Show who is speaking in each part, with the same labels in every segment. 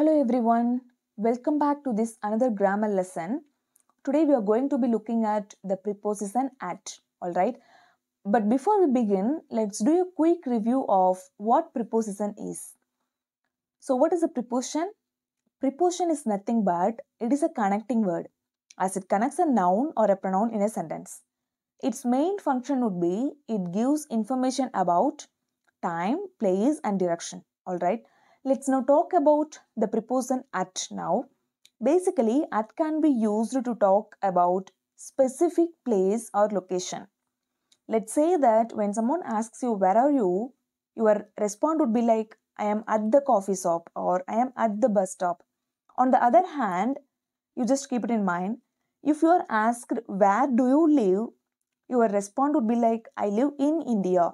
Speaker 1: Hello everyone, welcome back to this another grammar lesson. Today we are going to be looking at the preposition at, alright? But before we begin, let's do a quick review of what preposition is. So, what is a preposition? Preposition is nothing but it is a connecting word as it connects a noun or a pronoun in a sentence. Its main function would be it gives information about time, place, and direction. Alright, let's now talk about the preposition at now. Basically, at can be used to talk about specific place or location. Let's say that when someone asks you, Where are you? your response would be like, I am at the coffee shop or I am at the bus stop. On the other hand, you just keep it in mind. If you are asked, Where do you live? your response would be like, I live in India.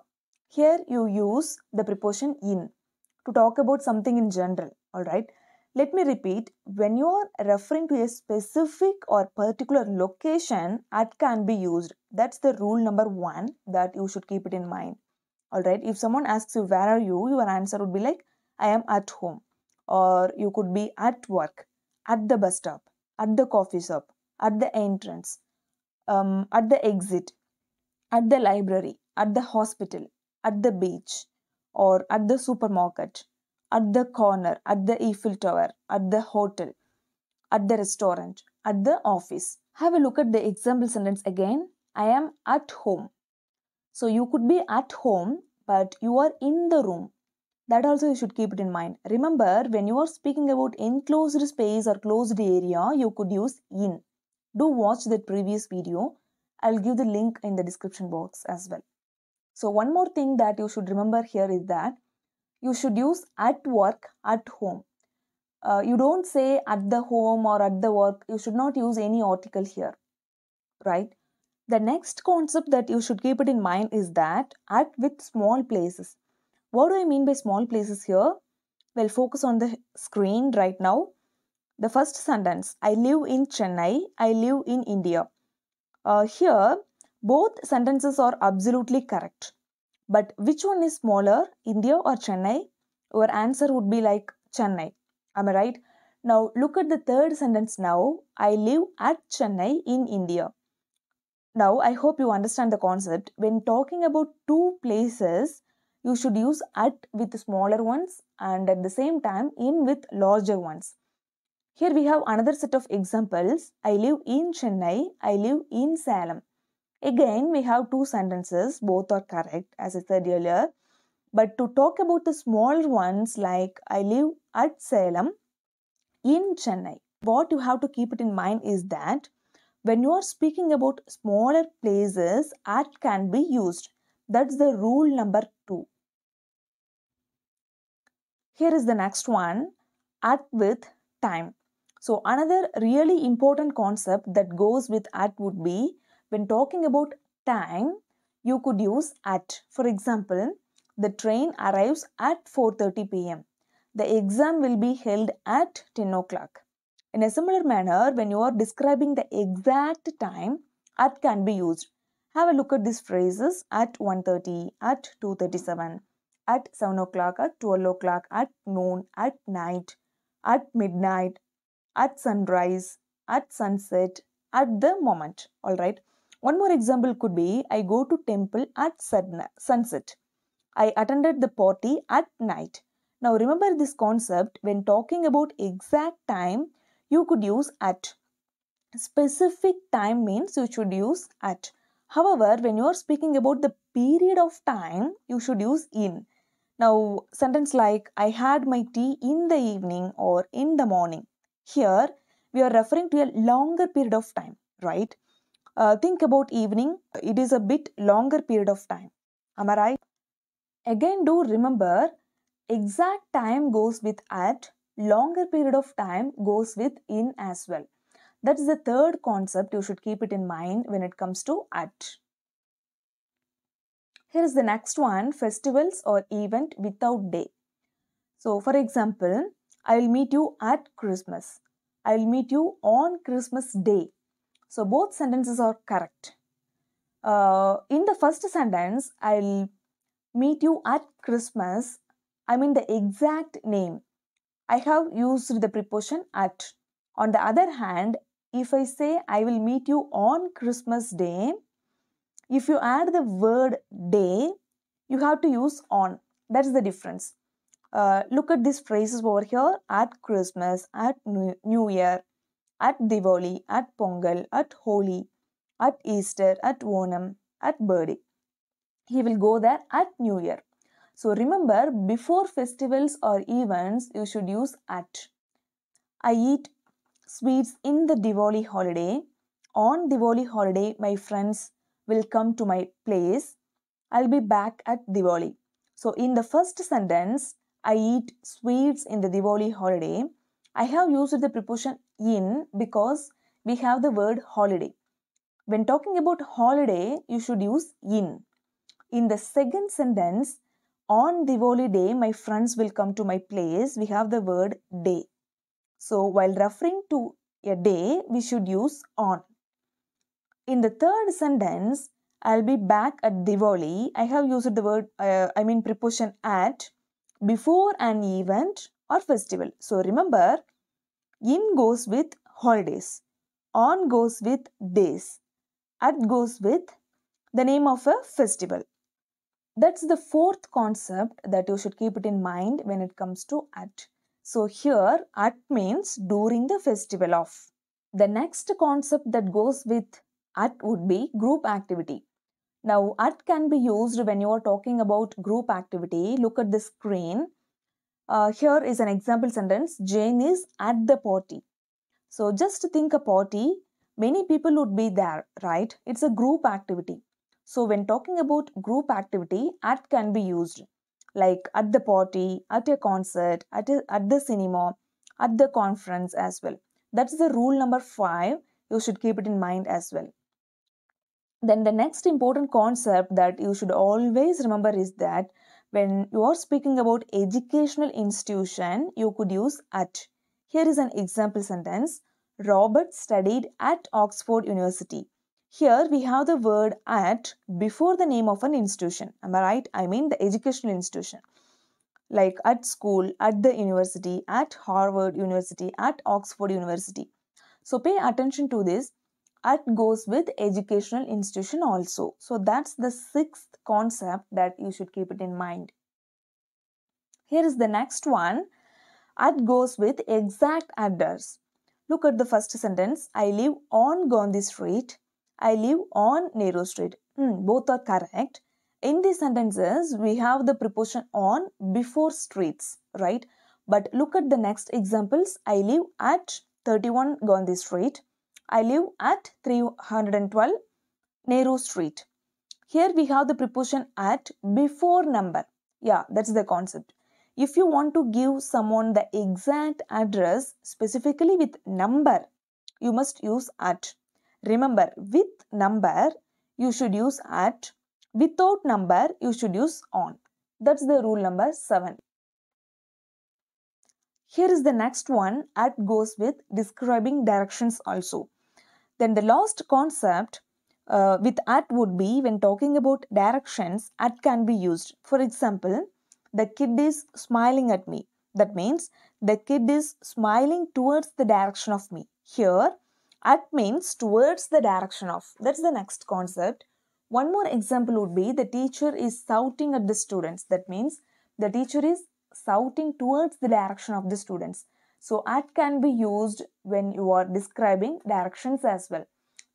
Speaker 1: Here you use the preposition in to talk about something in general. Alright. Let me repeat when you are referring to a specific or particular location, at can be used. That's the rule number one that you should keep it in mind. Alright. If someone asks you, Where are you? your answer would be like, I am at home. Or you could be at work, at the bus stop, at the coffee shop, at the entrance, um, at the exit, at the library, at the hospital, at the beach, or at the supermarket, at the corner, at the Eiffel Tower, at the hotel, at the restaurant, at the office. Have a look at the example sentence again. I am at home. So you could be at home, but you are in the room. That also you should keep it in mind. Remember, when you are speaking about enclosed space or closed area, you could use in. Do watch that previous video. I'll give the link in the description box as well. So, one more thing that you should remember here is that you should use at work, at home. Uh, you don't say at the home or at the work. You should not use any article here, right? The next concept that you should keep it in mind is that at with small places. What do I mean by small places here? Well, focus on the screen right now. The first sentence I live in Chennai, I live in India. Uh, here, both sentences are absolutely correct. But which one is smaller, India or Chennai? Your answer would be like Chennai. Am I right? Now look at the third sentence now. I live at Chennai in India. Now I hope you understand the concept. When talking about two places, you should use at with smaller ones and at the same time in with larger ones. Here we have another set of examples. I live in Chennai. I live in Salem. Again, we have two sentences, both are correct, as I said earlier. But to talk about the smaller ones, like I live at Salem in Chennai, what you have to keep it in mind is that when you are speaking about smaller places, at can be used. That's the rule number two. Here is the next one at with time. So, another really important concept that goes with at would be when talking about time, you could use at. For example, the train arrives at 4:30 p.m. The exam will be held at 10 o'clock. In a similar manner, when you are describing the exact time, at can be used. Have a look at these phrases at 1.30, at 2.37, at 7 o'clock, at 12 o'clock, at noon, at night, at midnight, at sunrise, at sunset, at the moment. Alright. One more example could be I go to temple at sunset. I attended the party at night. Now remember this concept when talking about exact time, you could use at. Specific time means you should use at. However, when you are speaking about the period of time, you should use in. Now, sentence like I had my tea in the evening or in the morning. Here, we are referring to a longer period of time, right? Uh, think about evening, it is a bit longer period of time. Am I right? Again, do remember exact time goes with at, longer period of time goes with in as well. That's the third concept you should keep it in mind when it comes to at. Here is the next one festivals or event without day. So, for example, I will meet you at Christmas. I will meet you on Christmas Day. So, both sentences are correct. Uh, in the first sentence, I'll meet you at Christmas. I mean the exact name. I have used the preposition at. On the other hand, if I say I will meet you on Christmas Day, if you add the word day, you have to use on. That's the difference. Uh, look at these phrases over here at Christmas, at New Year, at Diwali, at Pongal, at Holi, at Easter, at Onam, at birthday. He will go there at New Year. So remember, before festivals or events, you should use at. I eat sweets in the Diwali holiday. On Diwali holiday, my friends will come to my place. I'll be back at Diwali. So in the first sentence, I eat sweets in the Diwali holiday. I have used the preposition in because we have the word holiday. When talking about holiday, you should use in. In the second sentence, on Diwali day, my friends will come to my place. We have the word day. So, while referring to a day, we should use on. In the third sentence, I'll be back at Diwali. I have used the word, uh, I mean, preposition at before an event or festival. So, remember, in goes with holidays, on goes with days, at goes with the name of a festival. That's the fourth concept that you should keep it in mind when it comes to at. So here at means during the festival of. The next concept that goes with at would be group activity. Now at can be used when you are talking about group activity. Look at the screen. Uh, here is an example sentence. Jane is at the party. So just think a party. Many people would be there, right? It's a group activity. So when talking about group activity, at can be used like at the party, at a concert, at, a, at the cinema, at the conference as well. That's the rule number five. You should keep it in mind as well. Then the next important concept that you should always remember is that when you are speaking about educational institution, you could use at. Here is an example sentence. Robert studied at Oxford University. Here we have the word at before the name of an institution. Am I right? I mean the educational institution. Like at school, at the university, at Harvard University, at Oxford University. So pay attention to this. At goes with educational institution also. So that's the sixth concept that you should keep it in mind. Here is the next one. At goes with exact address. Look at the first sentence. I live on Gandhi Street. I live on Nehru Street. Hmm, both are correct. In these sentences, we have the preposition on before streets, right? But look at the next examples. I live at 31 Gandhi Street. I live at 312 Nehru Street. Here we have the preposition at before number. Yeah, that's the concept. If you want to give someone the exact address specifically with number, you must use at. Remember, with number, you should use at. Without number, you should use on. That's the rule number 7. Here is the next one. At goes with describing directions also. Then the last concept uh, with at would be when talking about directions, at can be used. For example, the kid is smiling at me. That means the kid is smiling towards the direction of me. Here, at means towards the direction of. That's the next concept. One more example would be the teacher is shouting at the students. That means the teacher is shouting towards the direction of the students. So at can be used when you are describing directions as well.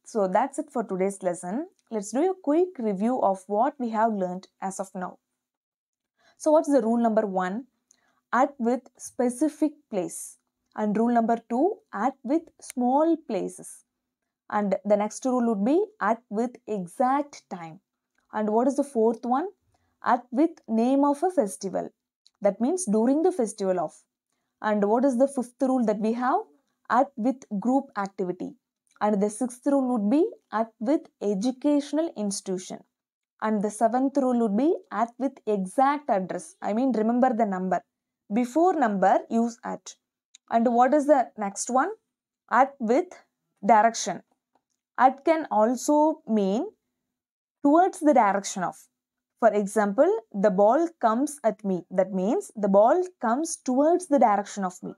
Speaker 1: So that's it for today's lesson. Let's do a quick review of what we have learned as of now. So what's the rule number one? At with specific place. And rule number two, at with small places. And the next rule would be at with exact time. And what is the fourth one? At with name of a festival. That means during the festival of. And what is the fifth rule that we have? At with group activity. And the sixth rule would be at with educational institution. And the seventh rule would be at with exact address. I mean, remember the number. Before number, use at. And what is the next one? At with direction. At can also mean towards the direction of. For example, the ball comes at me. That means the ball comes towards the direction of me.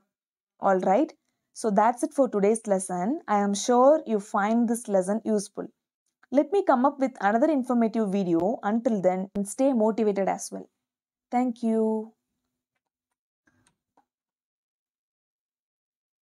Speaker 1: Alright, so that's it for today's lesson. I am sure you find this lesson useful. Let me come up with another informative video. Until then, stay motivated as well. Thank you.